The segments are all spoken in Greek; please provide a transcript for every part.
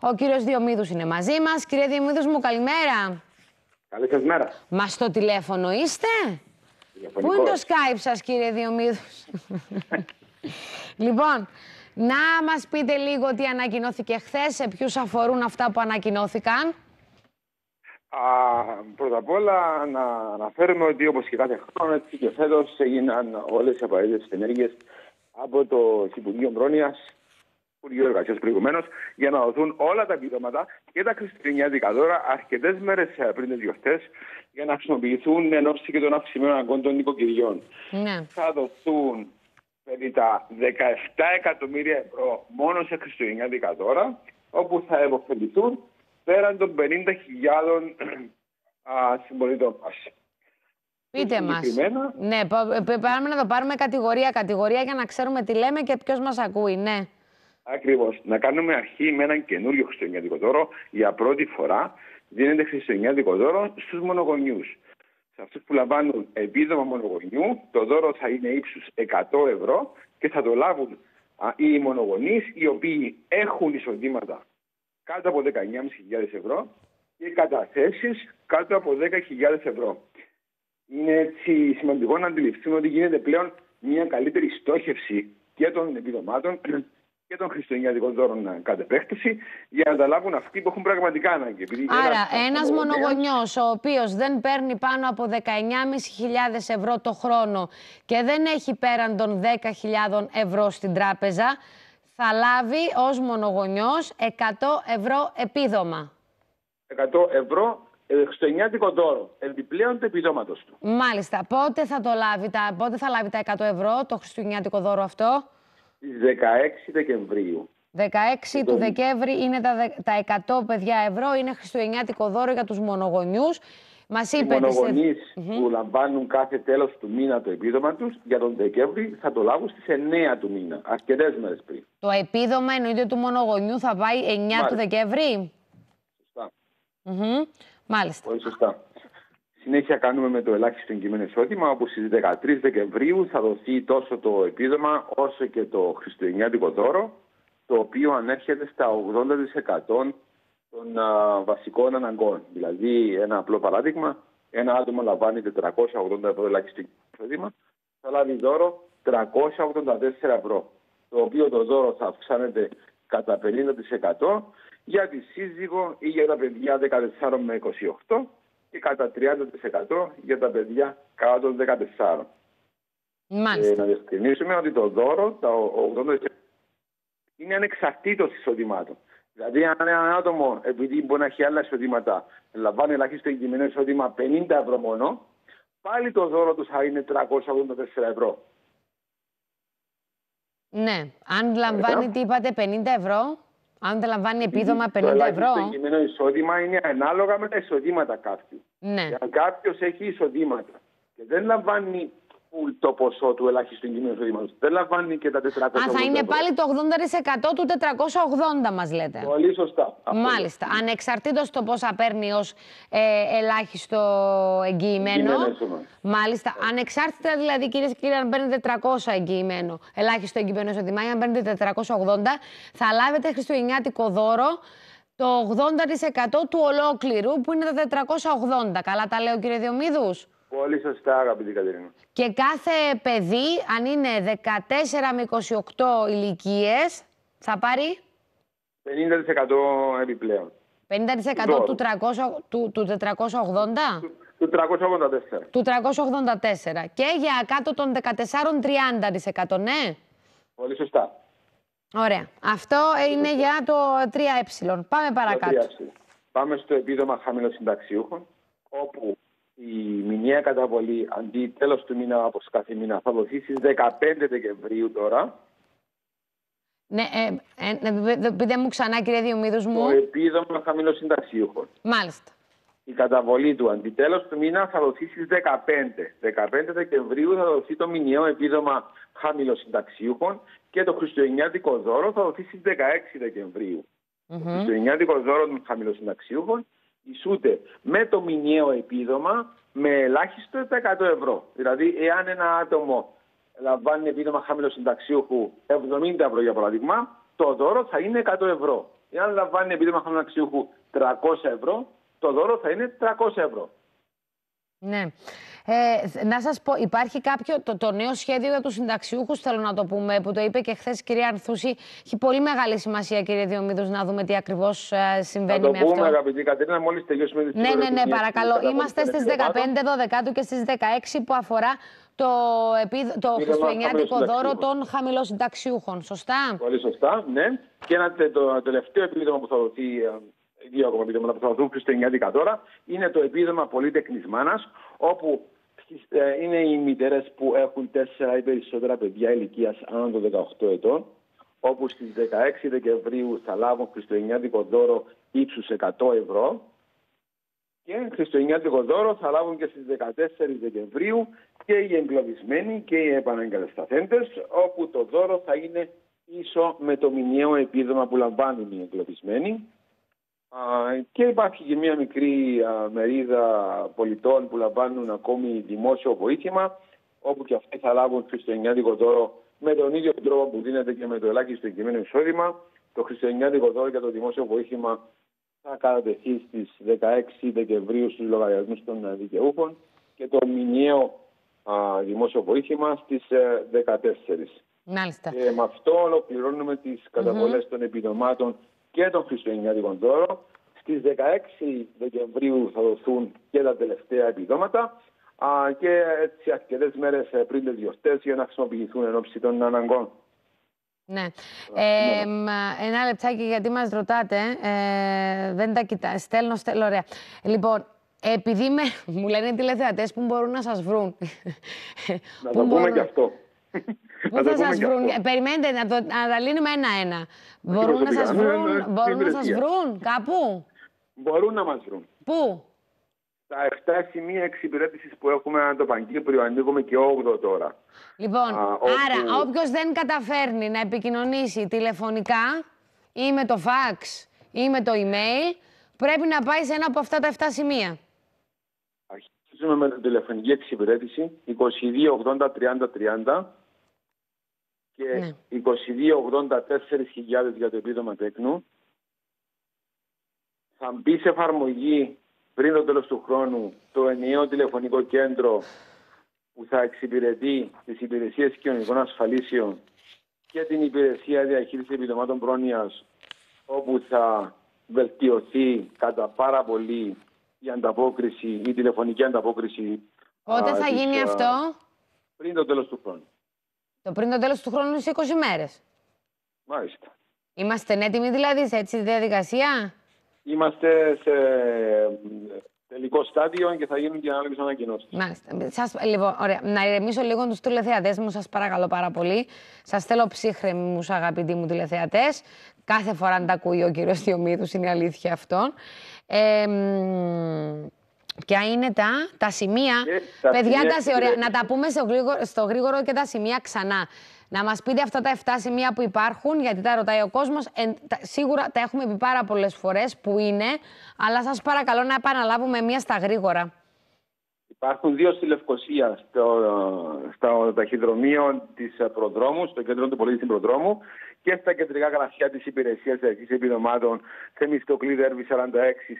Ο κύριος Διομήδους είναι μαζί μας. Κύριε Διομήδους μου, καλημέρα. Καλή σας μέρα. Μας στο τηλέφωνο είστε; Πού είναι το Skype σας, κύριε Διομήδους; λοιπόν, να μας πείτε λίγο τι ανακοινώθηκε χθες, σε ποιους αφορούν αυτά που ανακοινώθηκαν. Α, πρώτα απ' όλα να αναφέρουμε ότι όπως και κάθε χρόνο έτσι και φέτος έγιναν όλες οι απαραίτητες ενέργειες από το Υπουργείο Πρόνοιας Υπουργείο Εργασίας προηγουμένως, για να δοθούν όλα τα επιδόματα και τα χριστουγεννιάτικα δώρα αρκετές μέρες πριν τις γιορτές, για να χρησιμοποιηθούν εν ώψη και των αυξημένων αγκών των νοικοκυριών. Ναι. Θα δοθούν περί τα 17 εκατομμύρια ευρώ μόνο σε χριστουγεννιάτικα δώρα, όπου θα επωφεληθούν πέραν των 50.000 συμπολίτων μας. Πείτε μας. Ναι, πάμε να το πάρουμε κατηγορία-κατηγορία για να ξέρουμε τι λέμε και ποιος μας ακούει. Ναι. Ακριβώς. Να κάνουμε αρχή με έναν καινούριο χριστουγεννιάτικο δώρο. Για πρώτη φορά δίνεται χριστουγεννιάτικο δώρο στους μονογονιούς. Σε αυτούς που λαμβάνουν επίδομα μονογονιού, το δώρο θα είναι ύψους 100 ευρώ και θα το λάβουν οι μονογονείς οι οποίοι έχουν εισοδήματα κάτω από 19.500 ευρώ και καταθέσεις κάτω από 10.000 ευρώ. Είναι έτσι σημαντικό να αντιληφθούμε ότι γίνεται πλέον μια καλύτερη στόχευση και των επιδομάτων και των χριστουγεννιάτικων δώρων κατ' επέκταση για να τα λάβουν αυτοί που έχουν πραγματικά ανάγκη. Άρα, ένας μονογονιός ο οποίος δεν παίρνει πάνω από 19.500 ευρώ το χρόνο και δεν έχει πέραν των 10.000 ευρώ στην τράπεζα, θα λάβει ως μονογονιός 100 ευρώ επίδομα. 100 ευρώ ε, χριστουγεννιάτικο δώρο, επιπλέον του επιδόματος του. Μάλιστα. Πότε θα το λάβει, τα, πότε θα λάβει τα 100 ευρώ το χριστουγεννιάτικο δώρο αυτό; Στις 16 Δεκεμβρίου. 16 του Δεκέμβρη είναι τα, τα 100 παιδιά ευρώ, είναι χριστουγεννιάτικο δώρο για τους μονογονιούς. Μας είπε Οι μονογονείς που λαμβάνουν κάθε τέλος του μήνα το επίδομα τους, για τον Δεκέμβρη θα το λάβουν στις 9 του μήνα, αρκετές μέρες πριν. Το επίδομα εννοείται του μονογονιού θα πάει 9 Μάλιστα. του Δεκέμβρη; Σωστά. Mm Μάλιστα. Πολύ σωστά. Συνέχεια κάνουμε με το ελάχιστο εγκυμένο εισόδημα, όπου στις 13 Δεκεμβρίου θα δοθεί τόσο το επίδομα όσο και το χριστουγεννιάτικο δώρο, το οποίο ανέρχεται στα 80% των α, βασικών αναγκών. Δηλαδή, ένα απλό παράδειγμα, ένα άτομο λαμβάνει 480 ευρώ ελάχιστο εισόδημα, θα λάβει δώρο 384 ευρώ, το οποίο το δώρο θα αυξάνεται κατά 50% για τη σύζυγο ή για τα παιδιά 14 με 28 και κατά 30% για τα παιδιά κάτω των 14. Μάλιστα. Ε, να διευκρινίσουμε ότι το δώρο, τα 80% είναι ανεξαρτήτως εισοδημάτων. Δηλαδή, αν ένα άτομο, επειδή μπορεί να έχει άλλα εισοδήματα, λαμβάνει ελάχιστο εγκυμένο εισόδημα 50 ευρώ μόνο, πάλι το δώρο του θα είναι 384 ευρώ. Ναι. Αν λαμβάνει, τι είπατε, 50 ευρώ. Αν δεν λαμβάνει επίδομα 50 ευρώ. Το εγκυμένο εισόδημα είναι ανάλογα με τα εισοδήματα κάποιου. Ναι. Αν κάποιο έχει εισοδήματα και δεν λαμβάνει το ποσό του ελάχιστου εγκυμένου εισοδήματο. Δεν λαμβάνει και τα 480. Α, θα είναι πάλι το 80% του 480, μας λέτε. Πολύ σωστά. Μάλιστα. Ανεξαρτήτως το πόσα παίρνει ως ε, ελάχιστο εγγυημένο. Μάλιστα. Ανεξάρτητα δηλαδή, κυρίες και κύριοι, αν παίρνετε 400 εγγυημένο, ελάχιστο εγγυημένο εισοδημά, ή αν παίρνετε 480, θα λάβετε χριστουγεννιάτικο δώρο το 80% του ολόκληρου, που είναι τα 480. Καλά τα λέω, κύριε Διομήδους; Πολύ σωστά, αγαπητή Κατερίνα. Και κάθε παιδί, αν είναι 14 με 28 ηλικίες, θα πάρει; 50% επιπλέον. 50% του, 300, του, του 480? Του 384. Του 384. Και για κάτω των 14-30%, ναι; Πολύ σωστά. Ωραία. Αυτό είναι για το 3ε. Πάμε παρακάτω. Πάμε στο επίδομα χαμηλών συνταξιούχων, όπου η μηνιαία καταβολή αντί τέλος του μήνα όπως κάθε μήνα θα δοθεί στις 15 Δεκεμβρίου τώρα. Ναι, ε, ε, πείτε μου ξανά κύριε Διομήδους μου. Το επίδομα χαμηλό συνταξίουχων. Μάλιστα. Η καταβολή του αντί τέλος του μήνα θα δοθεί στις 15. 15 Δεκεμβρίου θα δοθεί το μηνιαίο επίδομα χαμηλό συνταξίουχων και το χριστουγεννιάτικο δώρο θα δοθεί στις 16 Δεκεμβρίου. Mm -hmm. Το χριστουγεννιάτικο δώρο των χαμηλοσυνταξιούχων ισούται με το μηνιαίο επίδομα με ελάχιστο 100 ευρώ. Δηλαδή, εάν ένα άτομο λαμβάνει επίδομα χαμηλού συνταξιούχου 70 ευρώ για παράδειγμα, το δώρο θα είναι 100 ευρώ. Εάν λαμβάνει επίδομα χροναξιούχου 300 ευρώ, το δώρο θα είναι 300 ευρώ. Ναι. Ε, να σας πω, υπάρχει κάποιο, το, το νέο σχέδιο για τους συνταξιούχους, θέλω να το πούμε, που το είπε και χθες η κυρία Ανθούση. Έχει πολύ μεγάλη σημασία, κύριε Διομήδους, να δούμε τι ακριβώς ε, συμβαίνει με αυτό. Να το πούμε, αγαπητή Κατερίνα, μόλις τελειώσουμε τη Ναι, ναι, ναι, παρακαλώ. Είμαστε στις 15 12 και στις 16 που αφορά το, το χριστουγεννιάτικο δώρο των χαμηλοσυνταξιούχων. Σωστά; Πολύ σωστά, ναι. Και ένα το τελευταίο επίδομα που θα δοθεί ε, δύο ακόμα επίδοματα που θα δουν χριστουγεννιάτικα τώρα, είναι το επίδομα πολύτεκνη μάνας, όπου ε, είναι οι μητέρες που έχουν τέσσερα ή περισσότερα παιδιά ηλικίας άνω των 18 ετών, όπου στις 16 Δεκεμβρίου θα λάβουν χριστουγεννιάτικο δώρο ύψους 100 ευρώ και χριστουγεννιάτικο δώρο θα λάβουν και στις 14 Δεκεμβρίου και οι εγκλωβισμένοι και οι επαναγκατασταθέντες, όπου το δώρο θα είναι ίσο με το μηνιαίο επίδομα που λαμβάνουν οι εγκλωβισμένοι. Και υπάρχει και μια μικρή μερίδα πολιτών που λαμβάνουν ακόμη δημόσιο βοήθημα, όπου και αυτοί θα λάβουν χριστουγεννιάτικο δώρο με τον ίδιο τρόπο που δίνεται και με το ελάχιστο εγκυμένο εισόδημα. Το χριστουγεννιάτικο δώρο για το δημόσιο βοήθημα θα κατατεθεί στις 16 Δεκεμβρίου στους λογαριασμούς των δικαιούχων και το μηνιαίο δημόσιο βοήθημα στις 14. Ε, Μάλιστα. Και με αυτό ολοκληρώνουμε τις καταβολές των επιδομάτων και των Χριστουγεννιάτικων δώρων. Στις 16 Δεκεμβρίου θα δοθούν και τα τελευταία επιδόματα α, και έτσι αρκετές μέρες πριν τις γιορτές για να χρησιμοποιηθούν εν ώψη των αναγκών. Ναι. Ε, ένα λεπτάκι γιατί μας ρωτάτε. Ε, δεν τα κοιτά. Στέλνω, στέλνω. Ωραία. Λοιπόν, επειδή με, μου λένε οι τηλεθεατές που μπορούν να σας βρουν. Να το πούμε και αυτό. Πού θα σας βρουν, ε, περιμένετε να, το, να τα λύνουμε ένα-ένα. Μπορούν να σας βρουν, μπορούν να σας βρουν κάπου; Μπορούν να μας βρουν. Πού; Τα 7 σημεία εξυπηρέτησης που έχουμε το Παγκύπριο ανοίγουμε και 8 τώρα. Λοιπόν, Α, άρα όποιος δεν καταφέρνει να επικοινωνήσει τηλεφωνικά ή με το fax ή με το email, πρέπει να πάει σε ένα από αυτά τα 7 σημεία. Αρχίζουμε με την τηλεφωνική εξυπηρέτηση 22 80 30 30 και ναι. 22-84.000 για το επίδομα τέκνου. Θα μπει σε εφαρμογή πριν το τέλος του χρόνου το ενιαίο τηλεφωνικό κέντρο που θα εξυπηρετεί τις υπηρεσίες κοινωνικών ασφαλίσεων και την υπηρεσία διαχείρισης επιδομάτων πρόνοιας όπου θα βελτιωθεί κατά πάρα πολύ η ανταπόκριση, η τηλεφωνική ανταπόκριση. Πότε θα γίνει αυτό; Πριν το τέλος του χρόνου. Το πριν το τέλος του χρόνου είναι σε 20 μέρες. Μάλιστα. Είμαστε έτοιμοι δηλαδή σε έτσι τη διαδικασία; Είμαστε σε τελικό στάδιο και θα γίνουν και άλλε ανακοινώσεις. Μάλιστα. Σας, λοιπόν, ωραία. Να ηρεμήσω λίγο τους τηλεθεατές μου, σας παρακαλώ πάρα πολύ. Σας θέλω ψύχρεμους, αγαπητοί μου τηλεθεατές. Κάθε φορά να τα ακούει ο κύριος Διομήδους, είναι αλήθεια αυτό. Ε, Ποια είναι τα, τα σημεία; τα Παιδιά, σημεία τα, να τα πούμε στο γρήγορο, στο γρήγορο και τα σημεία ξανά. Να μας πείτε αυτά τα 7 σημεία που υπάρχουν, γιατί τα ρωτάει ο κόσμος. σίγουρα τα έχουμε πει πάρα πολλές φορές που είναι, αλλά σας παρακαλώ να επαναλάβουμε μία στα γρήγορα. Υπάρχουν δύο στη Λευκοσία, στο, στο ταχυδρομείο της Προδρόμου, στο κέντρο του πολίτη Προδρόμου και στα κεντρικά γραφεία της Υπηρεσίας Αρχή Επιδομάτων Θεμιστοκλή Δέρβη 46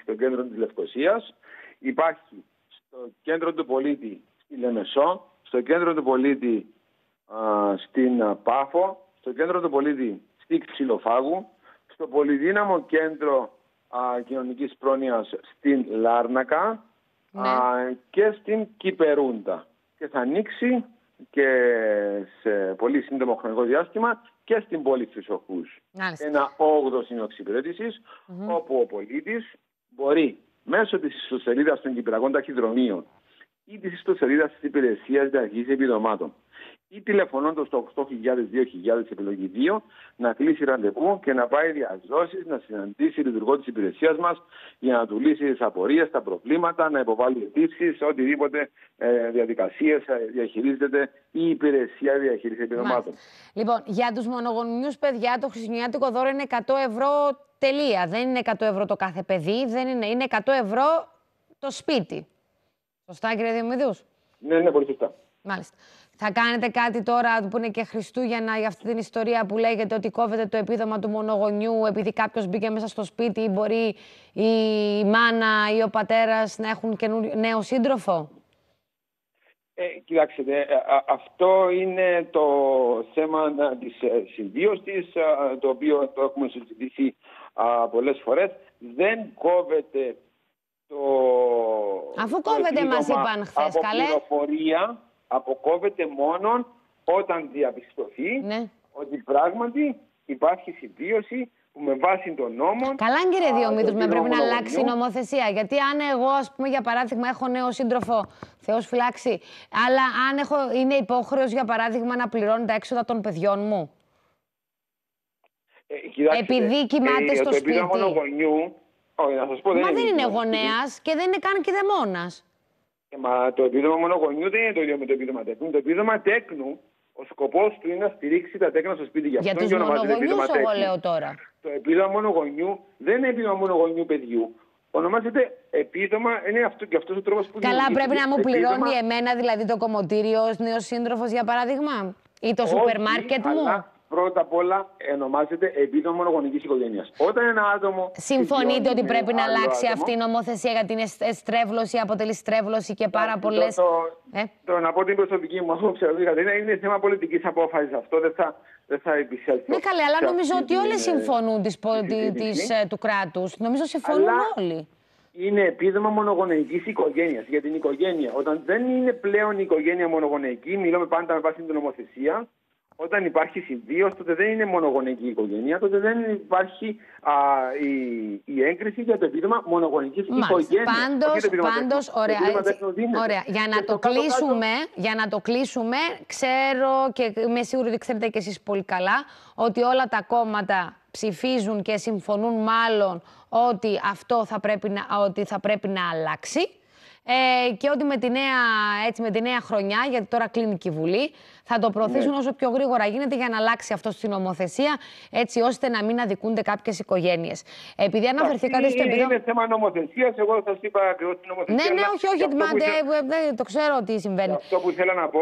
στο κέντρο της Λευκοσίας. Υπάρχει στο κέντρο του πολίτη στη Λεμεσό, στο κέντρο του πολίτη στην Πάφο, στο κέντρο του πολίτη στη Ξυλοφάγου, στο πολυδύναμο κέντρο α, κοινωνικής πρόνοιας στην Λάρνακα ναι. και στην Κυπερούντα. Και θα ανοίξει και σε πολύ σύντομο χρονικό διάστημα και στην πόλη Χρυσοχούς. Ένα όγδο σημείο εξυπηρέτηση, όπου ο πολίτης μπορεί μέσω της ιστοσελίδας των Κυπριακών Ταχυδρομείων ή της ιστοσελίδας της Υπηρεσίας Διαχείριση Επιδομάτων ή τηλεφωνώντα στο 8.000-2.000 επιλογή 2 να κλείσει ραντεβού και να πάει διαζώσεις, να συναντήσει λειτουργό της υπηρεσίας μας για να του λύσει τις απορίες, τα προβλήματα, να υποβάλει αιτήσεις, οτιδήποτε ε, διαδικασίες ε, διαχειρίζεται η υπηρεσία διαχείρισης επιδομάτων. Λοιπόν, για τους μονογονιούς παιδιά, το χριστουγεννιάτικο δώρο είναι 100 ευρώ τελεία. Δεν είναι 100 ευρώ το κάθε παιδί, δεν είναι, είναι 100 ευρώ το σπίτι. Σωστά, κύριε Διομηδούς. Ναι, ναι, πολύ σωστά. Μάλιστα. Θα κάνετε κάτι τώρα που είναι και Χριστούγεννα για αυτή την ιστορία που λέγεται ότι κόβεται το επίδομα του μονογονιού επειδή κάποιος μπήκε μέσα στο σπίτι ή μπορεί η μάνα ή ο πατέρας να έχουν νέο σύντροφο; Ε, κοιτάξτε, ε, αυτό είναι το θέμα της ε, συμβίωσης, το οποίο το έχουμε συζητήσει πολλές φορές. Δεν κόβεται το... Αφού κόβεται μας είπαν χθες, καλέ. Από πληροφορία, αποκόβεται μόνο όταν διαπιστωθεί ναι. ότι πράγματι υπάρχει συμβίωση που με βάση τον νόμο. Καλά, κύριε Διομήδου, με πρέπει να αλλάξει η νομοθεσία. Γιατί αν εγώ, ας πούμε, για παράδειγμα, έχω νέο σύντροφο, Θεός φυλάξει, αλλά αν έχω, είναι υπόχρεος, για παράδειγμα, να πληρώνει τα έξοδα των παιδιών μου. Ε, κοιτάξτε, Επειδή κοιμάται ε, στο το σπίτι. Μονογονιού, όχι, να σας πω, δεν Μα είναι δεν είναι γονέας και δεν είναι καν και δαιμόνα. Ε, μα το επίδομα μονογονιού δεν είναι το ίδιο με το επίδομα τέκνου. Το επίδομα τέκνου ο σκοπός του είναι να στηρίξει τα τέκνα στο σπίτι. Για, για τους μονογονιούς, εγώ λέω τώρα. Το επίδομα μονογονιού δεν είναι επίδομα μονογονιού παιδιού. Ονομάζεται επίδομα, είναι αυτό και αυτός ο τρόπος που. Καλά, πρέπει να μου πληρώνει εμένα δηλαδή το κομμωτήριο ως νέος σύντροφος, για παράδειγμα, ή το σούπερ μάρκετ μου; Πρώτα απ' όλα ονομάζεται επίδομα μονογονικής οικογένειας. Όταν ένα άτομο. Συμφωνείτε ότι πρέπει να αλλάξει αυτή η νομοθεσία για την εστρέβλωση, αποτελεί στρέβλωση και πάρα πολλέ. Το, ε; το, να πω την προσωπική μου άποψη, είναι, είναι θέμα πολιτικής απόφασης αυτό. Δεν θα, δεν θα επισέλθω. Ναι, καλέ, αλλά νομίζω ότι όλοι συμφωνούν της, της, ε, του κράτους. Νομίζω συμφωνούν όλοι. Είναι επίδομα μονογονεϊκής οικογένειας. Για την οικογένεια, όταν δεν είναι πλέον η οικογένεια μονογονεϊκή, μιλάμε πάντα με βάση την νομοθεσία, όταν υπάρχει συμβίωση, τότε δεν είναι μονογονική οικογένεια, τότε δεν υπάρχει α, η, η έγκριση για το επίδομα μονογονικής οικογένειας. Πάντως, πάντως, ωραία, έτσι, ωραία. Για, να το, κλείσουμε, για να το κλείσουμε, ξέρω και είμαι σίγουρη ότι ξέρετε κι εσείς πολύ καλά, ότι όλα τα κόμματα ψηφίζουν και συμφωνούν μάλλον ότι αυτό θα πρέπει να, ότι θα πρέπει να αλλάξει. Ε, και ότι με τη, νέα, έτσι, με τη νέα χρονιά, γιατί τώρα κλείνει και η Βουλή, θα το προωθήσουν ναι. όσο πιο γρήγορα γίνεται για να αλλάξει αυτό στην νομοθεσία, έτσι ώστε να μην αδικούνται κάποιες οικογένειες. Επειδή αναφερθήκατε στο επίπεδο. Είναι θέμα νομοθεσίας, εγώ θα σας είπα ακριβώς την νομοθεσία. Ναι, ναι, όχι, όχι, μα, ήθελα... το ξέρω τι συμβαίνει. Αυτό που ήθελα να πω,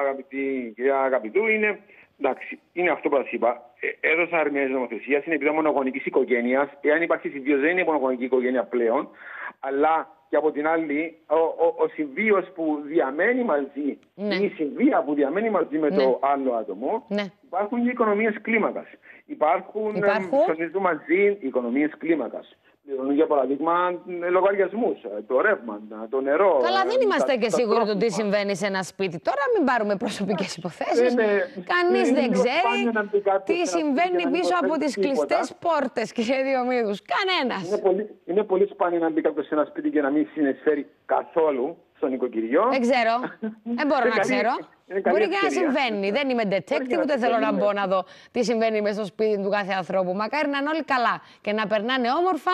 αγαπητή κυρία Αγαπητού, είναι. Εντάξει, είναι αυτό που σας είπα. Ε, έδωσα αρμία νομοθεσία, είναι επειδή μονογονικής οικογένειας. Εάν υπάρχει συμβίωση, δεν είναι μονογονική οικογένεια πλέον, αλλά και από την άλλη ο, ο, ο συμβίος που διαμένει μαζί ναι. ή η συμβία που διαμένει μαζί με ναι. το άλλο άτομο ναι. υπάρχουν και οικονομίες κλίμακας. Υπάρχουν, υπάρχουν... μαζί οικονομίες κλίμακας πληρώνουν για παράδειγμα λογαριασμούς, ε, το ρεύμα, το νερό. Καλά, δεν είμαστε και σίγουροι το τι συμβαίνει σε ένα σπίτι. Τώρα μην πάρουμε προσωπικές υποθέσεις. Κανείς δεν ξέρει τι συμβαίνει πίσω από τις κλειστές πόρτες, κύριε Διομήδους. Κανένας. Είναι πολύ, είναι πολύ σπάνιο να μπει κάποιος σε ένα σπίτι και να μην συνεισφέρει καθόλου στον οικοκυριό. Δεν ξέρω. Δεν μπορώ να ξέρω. Μπορεί και να συμβαίνει. Δεν είμαι detective, ούτε θέλω να μπω να δω τι συμβαίνει μέσα στο σπίτι του κάθε ανθρώπου. Μακάρι να είναι όλοι καλά και να περνάνε όμορφα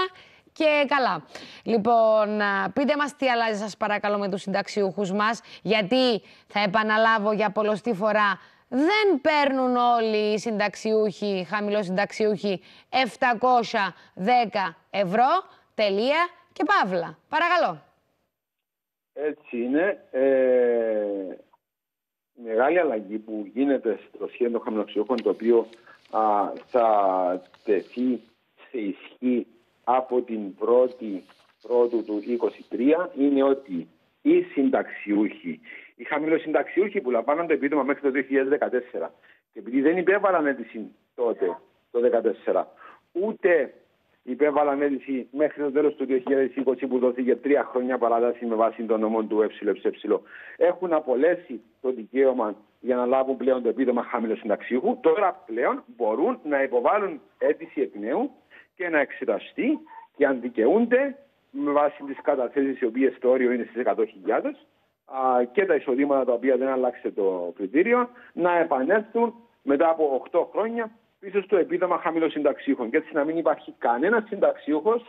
και καλά. Λοιπόν, πείτε μας τι αλλάζει σας παρακαλώ με τους συνταξιούχους μας, γιατί θα επαναλάβω για πολλωστή φορά, δεν παίρνουν όλοι οι συνταξιούχοι, χαμηλοσυνταξιούχοι, 710 ευρώ, τελεία και παύλα. Παρακαλώ. Έτσι είναι. Ε, μεγάλη αλλαγή που γίνεται στο σχέδιο χαμηλοξιούχων, το οποίο θα τεθεί σε ισχύ από την πρώτη πρώτου του 2023, είναι ότι οι συνταξιούχοι, οι χαμηλοσυνταξιούχοι που λαμβάνουν το επίδομα μέχρι το 2014 και επειδή δεν υπέβαλαν αίτηση τότε, το 2014, ούτε υπέβαλαν αίτηση μέχρι το τέλος του 2020 που δόθηκε τρία χρόνια παράταση με βάση των νόμων του ΕΕ. Έχουν απολέσει το δικαίωμα για να λάβουν πλέον το επίδομα χαμηλού συνταξίχου. Τώρα πλέον μπορούν να υποβάλουν αίτηση εκ νέου και να εξεταστεί και αν δικαιούνται με βάση τις καταθέσεις οι οποίες το όριο είναι στις 100.000 και τα εισοδήματα τα οποία δεν άλλαξε το κριτήριο να επανέλθουν μετά από 8 χρόνια πίσω στο επίδομα χαμηλοσυνταξίχων. Και έτσι να μην υπάρχει κανένας συνταξίουχο,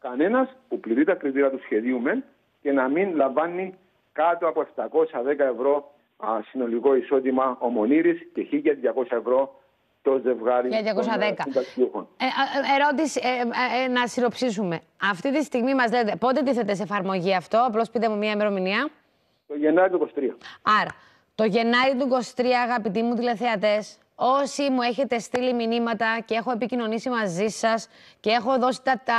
κανένας που πληρεί τα κριτήρια του σχεδίου μεν και να μην λαμβάνει κάτω από 710 ευρώ α, συνολικό εισόδημα ομονήρης και 1200 ευρώ το ζευγάρι για 210. Ε, ε, ερώτηση, ε, ε, ε, να συνοψίσουμε. Αυτή τη στιγμή μας λέτε πότε τίθεται σε εφαρμογή αυτό, απλώς πείτε μου μία ημερομηνία. Το Γενάρη του 23. Άρα, Το Γενάρη του 23, αγαπητοί μου τηλεθεατές, όσοι μου έχετε στείλει μηνύματα και έχω επικοινωνήσει μαζί σας και έχω δώσει τα, τα,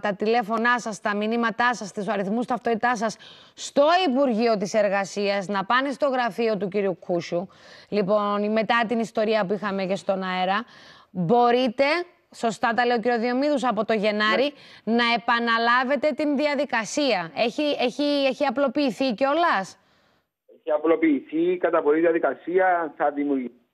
τα τηλέφωνά σας, τα μηνύματά σας, τους αριθμούς ταυτότητά σας στο Υπουργείο της Εργασίας, να πάνε στο γραφείο του κύριου Κούσου, λοιπόν, μετά την ιστορία που είχαμε και στον αέρα, μπορείτε σωστά τα λέει ο κ. Διομήδους, από το Γενάρη, ναι. να επαναλάβετε την διαδικασία. Έχει, έχει, έχει απλοποιηθεί κιόλας; Έχει απλοποιηθεί κατά πολύ διαδικασία, θα δημιουργηθεί.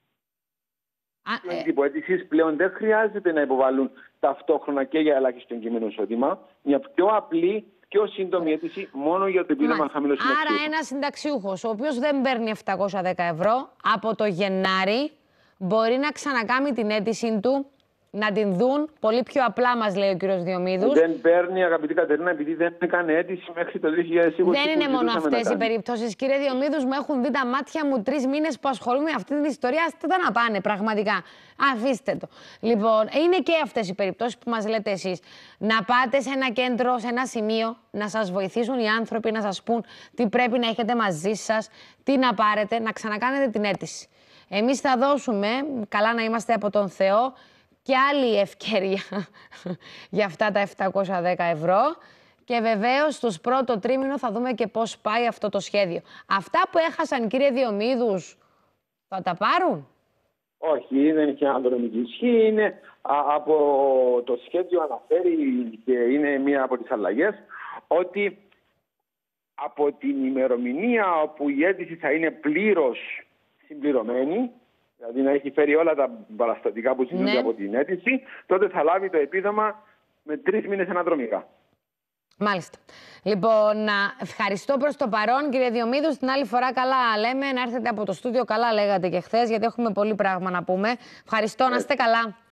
Ε... πλέον δεν χρειάζεται να υποβάλουν ταυτόχρονα και για ελάχιστο κείμενο εισόδημα. Μια πιο απλή, πιο σύντομη αίτηση μόνο για το επίδομα χαμηλός Άρα, ένας συνταξιούχος, ο οποίος δεν παίρνει 710 ευρώ, από το Γενάρη μπορεί να ξανακάνει την αίτησή του να την δουν πολύ πιο απλά, μας λέει ο κύριος Διομήδους. Δεν παίρνει, αγαπητή Κατερίνα, επειδή δεν έκανε αίτηση μέχρι το 2020. Δεν είναι μόνο αυτές οι περιπτώσεις. Κύριε Διομήδους, μου έχουν δει τα μάτια μου τρεις μήνες που ασχολούμαι με αυτή την ιστορία. Αυτά να πάνε, πραγματικά. Αφήστε το. Λοιπόν, είναι και αυτές οι περιπτώσεις που μας λέτε εσείς. Να πάτε σε ένα κέντρο, σε ένα σημείο, να σας βοηθήσουν οι άνθρωποι να σας πούν τι πρέπει να έχετε μαζί σας, τι να πάρετε, να ξανακάνετε την αίτηση. Εμείς θα δώσουμε, καλά να είμαστε από τον Θεό, και άλλη ευκαιρία για αυτά τα 710 ευρώ. Και βεβαίως στο πρώτο τρίμηνο θα δούμε και πώς πάει αυτό το σχέδιο. Αυτά που έχασαν κύριε Διομήδους θα τα πάρουν; Όχι, δεν έχει αναδρομική ισχύ. Είναι από το σχέδιο αναφέρει και είναι μία από τις αλλαγές ότι από την ημερομηνία όπου η αίτηση θα είναι πλήρως συμπληρωμένη δηλαδή να έχει φέρει όλα τα παραστατικά που συνήθω ναι. από την αίτηση, τότε θα λάβει το επίδομα με τρεις μήνες αναδρομικά. Μάλιστα. Λοιπόν, ευχαριστώ προς το παρόν, κύριε Διομήδους. Την άλλη φορά καλά λέμε, να έρθετε από το στούντιο. Καλά λέγατε και χθες, γιατί έχουμε πολύ πράγμα να πούμε. Ευχαριστώ, να είστε καλά.